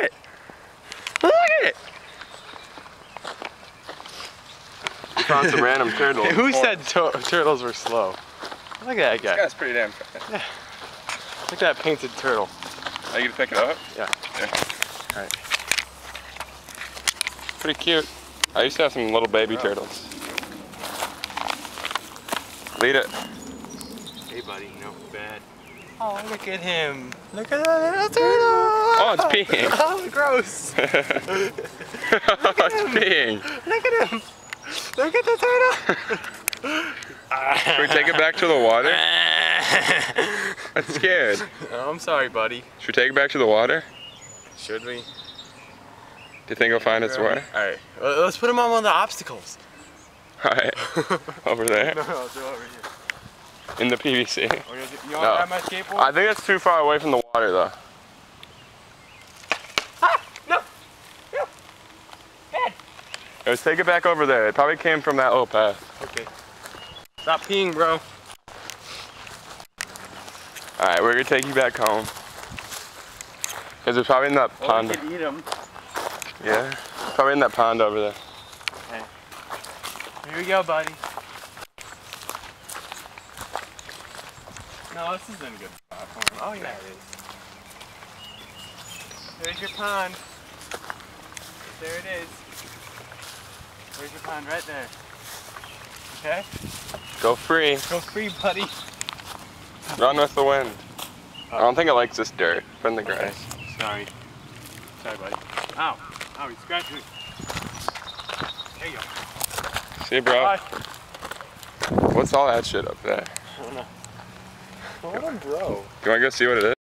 at it. Look at it. We found some random turtles. Who said turtles were slow? Look at that This guy. guy's pretty damn fast. Look at that painted turtle. Are you gonna pick it up? Pretty cute. I used to have some little baby turtles. Lead it. Hey, buddy, you no bad. Oh, look at him. Look at that little turtle. Oh, it's peeing. Oh, gross. it's peeing. Look at him. Look at the turtle. Should we take it back to the water? I'm scared. oh, I'm sorry, buddy. Should we take it back to the water? Should we? Do you think it'll find its way? All right. Let's put him on one of the obstacles. Alright. Over there. No, no, do it over here. In the PVC. Oh, you want No. my skateboard? I think that's too far away from the water though. Let's take it back over there. It probably came from that old path. Okay. Stop peeing, bro. Alright, we're gonna take you back home. Cause it's probably in that Oh, pond. eat him. Yeah. Probably in that pond over there. Okay. Here we go, buddy. No, this isn't a good spot. Oh, yeah, it is. There's your pond. There it is. There's your pond right there. Okay? Go free. Go free, buddy. Run with the wind. I don't think it likes this dirt from the grass. Sorry. Sorry, buddy. Ow. Ow, he scratched me. There you go. See bro? Bye. What's all that shit up there? Hold on, bro. You wanna go see what it is?